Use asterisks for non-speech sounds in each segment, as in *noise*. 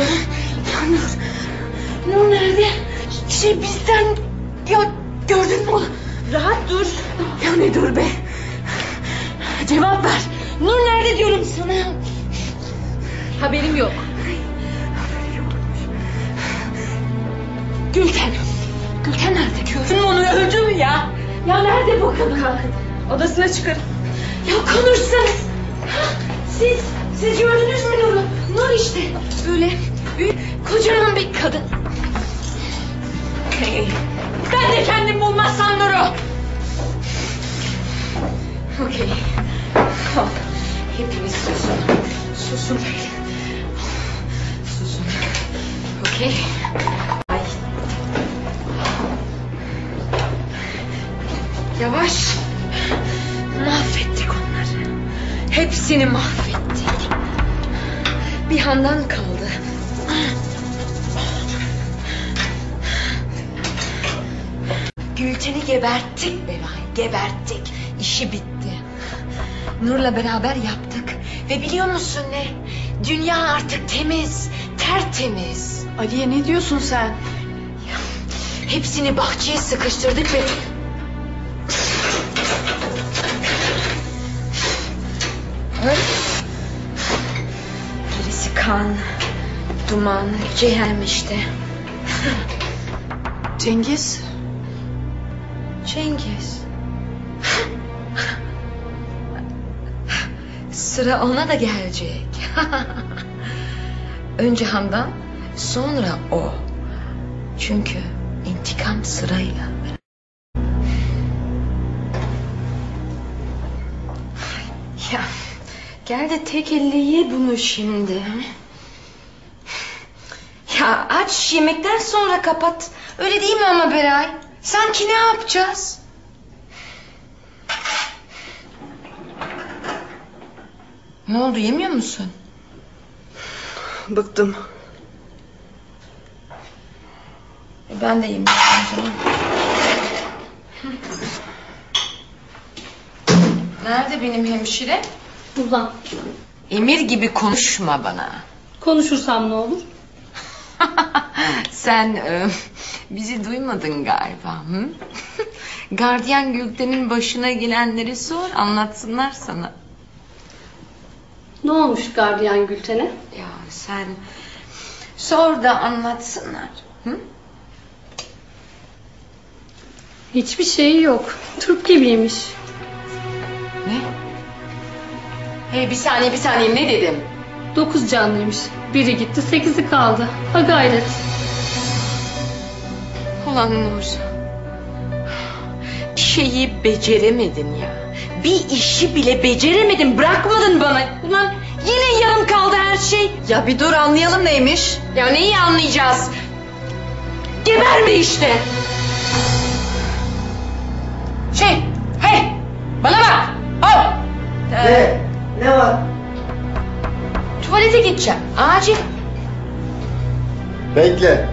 oldu? Ya Nur. Nur nerede? Şey bizden... Ya gördün mü? Rahat dur. Ya ne dur be? Cevap ver. Nur nerede diyorum sana? Haberim yok. Gülten. Gülten nerede? Gördün mü onu öldü mü ya? Ya nerede bu kadın? Odasına çıkarın. Ya konuşsanız. Siz, siz gördünüz mü? Nur işte. Böyle büyük, kocaman bir kadın. Hey, Ben de kendim bulmazsam Nur'u. Okey. Oh, Hepiniz susun. Susun böyle. Susun. Okey. Ay. Yavaş. Mahvettik onları. Hepsini mahvettik. Bir handan kaldı. Gülten'i geberttik Beray, geberttik. İşi bitti. Nur'la beraber yaptık. Ve biliyor musun ne? Dünya artık temiz, tertemiz. Aliye ne diyorsun sen? Hepsini bahçeye sıkıştırdık ve... Öyle. Kan, duman, cehennem işte. Cengiz. Cengiz. Sıra ona da gelecek. Önce Handan, sonra o. Çünkü intikam sırayla. Ya gel de tek elle ye bunu şimdi. Ya aç yemekten sonra kapat. Öyle değil mi ama Beray? Sanki ne yapacağız? Ne oldu yemiyor musun? Bıktım. E, Ben de yemiyorum canım. Nerede benim hemşire? Buradan. Emir gibi konuşma bana. Konuşursam ne olur? *laughs* Sen e, bizi duymadın galiba. Hı? *laughs* Gardiyan Gülten'in başına gelenleri sor anlatsınlar sana. Ne olmuş gardiyan Gülten'e? Ya sen sor da anlatsınlar. Hı? Hiçbir şeyi yok. Turp gibiymiş. Ne? Hey bir saniye bir saniye ne dedim? Dokuz canlıymış. Biri gitti sekizi kaldı. Ha gayret. Ulan Nur. Bir şeyi beceremedin ya. Bir işi bile beceremedin bırakmadın bana. Ulan yine yarım kaldı her şey. Ya bir dur anlayalım neymiş? Ya neyi anlayacağız? Geberme işte. Şey, Gideceğim. Acil. Bekle.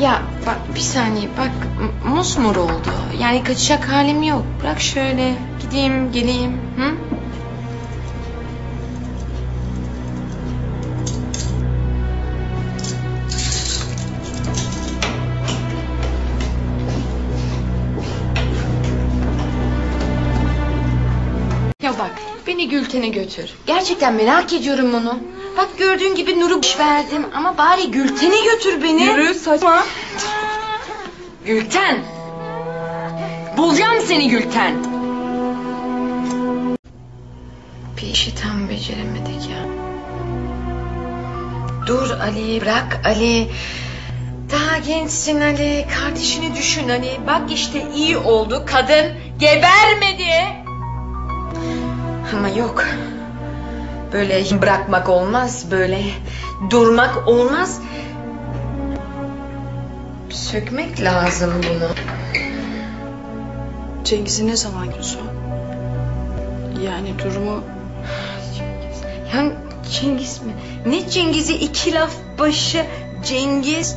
Ya bak bir saniye bak mosmor oldu. Yani kaçacak halim yok. Bırak şöyle gideyim geleyim. Hı? Gülten'e götür. Gerçekten merak ediyorum onu. Bak gördüğün gibi Nur'u boş verdim ama bari Gülten'e götür beni. Yürü saçma. Gülten. Bulacağım seni Gülten. Bir işi tam beceremedik ya. Dur Ali bırak Ali. Daha gençsin Ali. Kardeşini düşün Ali. Bak işte iyi oldu. Kadın gebermedi. Ama yok. Böyle bırakmak olmaz. Böyle durmak olmaz. Sökmek lazım bunu. Cengiz'i ne zaman son? Yani durumu Yani Cengiz mi? Ne Cengiz'i iki laf başı Cengiz.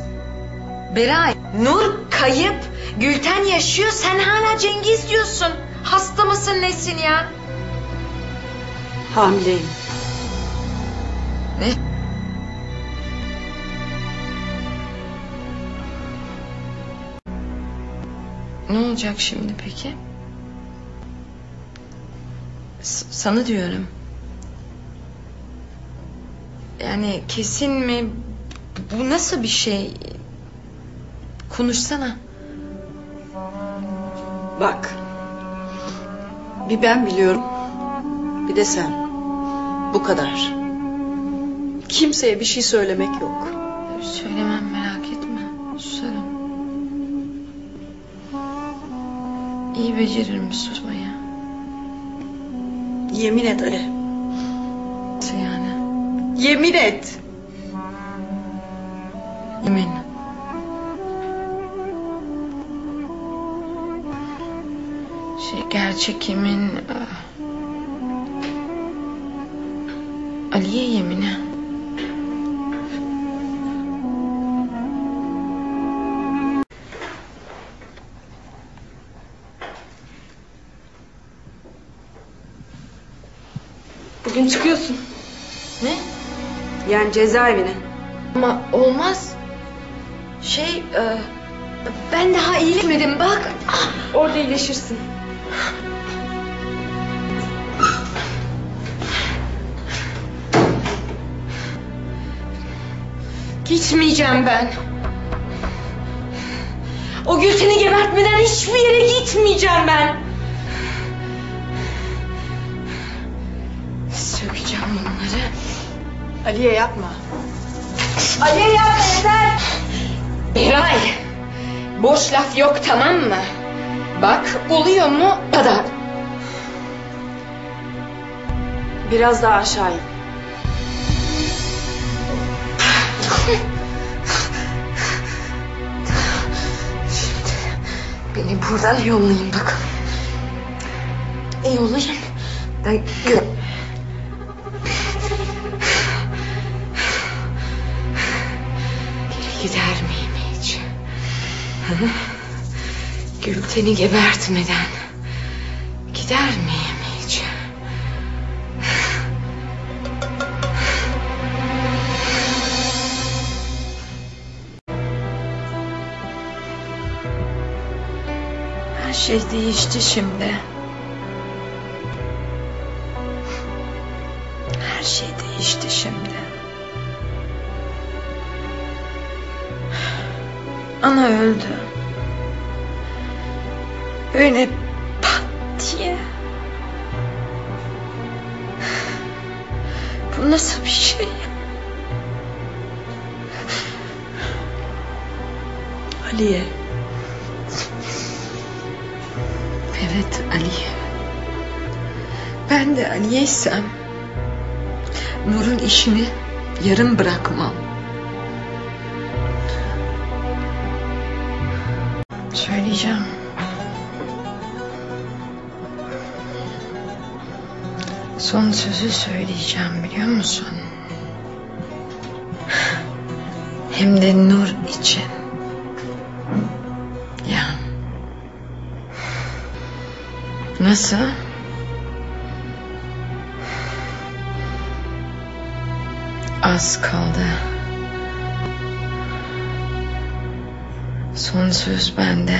Beray, Nur kayıp, Gülten yaşıyor sen hala Cengiz diyorsun. Hasta mısın nesin ya? Hamileyim. Ne? Ne olacak şimdi peki? S- sana diyorum. Yani kesin mi? Bu nasıl bir şey? Konuşsana. Bak. Bir ben biliyorum. Bir de sen. Bu kadar. Kimseye bir şey söylemek yok. Söylemem merak etme. Susarım. İyi beceririm susmayı. Yemin et Ali. Nasıl yani? Yemin et. Yemin. Şey gerçek yemin... Aliye yemini. Bugün çıkıyorsun. Ne? Yani cezaevine. Ama olmaz. Şey... e, ben daha iyilemedim bak. Orada iyileşirsin. Gitmeyeceğim ben. O Gülten'i gebertmeden hiçbir yere gitmeyeceğim ben. Sökeceğim bunları. Aliye yapma. Aliye yapma yeter. Beray. Boş laf yok tamam mı? Bak oluyor mu kadar. Biraz daha aşağı in. Beni buradan yollayın bakalım. E yollayın. Ben gö Geri gider miyim hiç? Hı? Gülten'i gebertmeden gider miyim şey değişti şimdi. Her şey değişti şimdi. Ana öldü. Öyle pat diye. Bu nasıl bir şey? Aliye. Evet Aliye. Ben de Aliye'ysem Nur'un işini yarım bırakmam. Söyleyeceğim. Son sözü söyleyeceğim biliyor musun? Hem de Nur için. Nasıl? Az kaldı. Son söz bende.